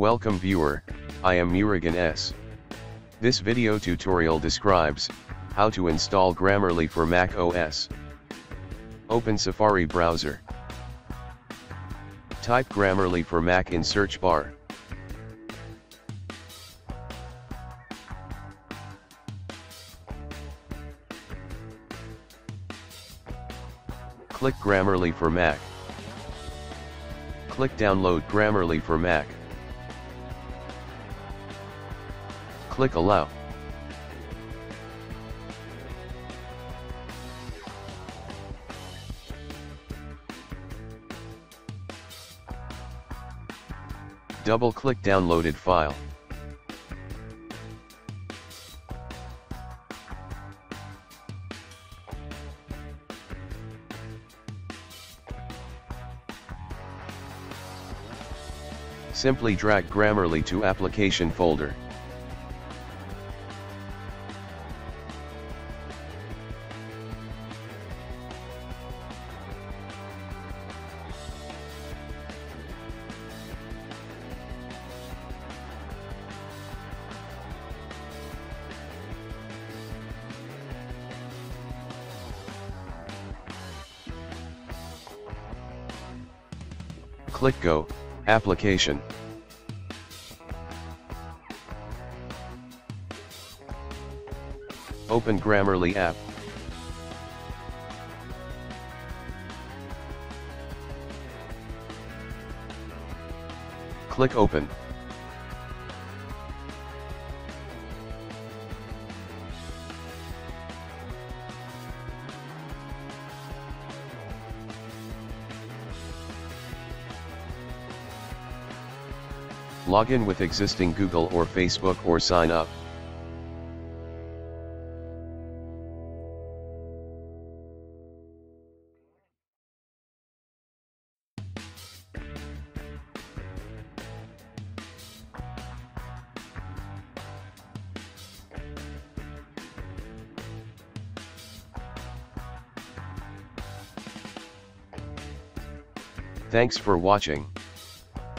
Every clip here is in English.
Welcome viewer, I am Murugan S. This video tutorial describes, how to install Grammarly for Mac OS. Open Safari browser. Type Grammarly for Mac in search bar. Click Grammarly for Mac. Click Download Grammarly for Mac. Click Allow. Double-click downloaded file. Simply drag Grammarly to application folder. Click Go, Application. Open Grammarly app. Click Open. Log in with existing Google or Facebook or sign up. Thanks for watching.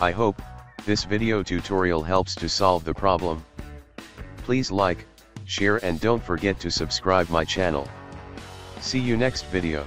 I hope, this video tutorial helps to solve the problem. Please like, share and don't forget to subscribe my channel. See you next video.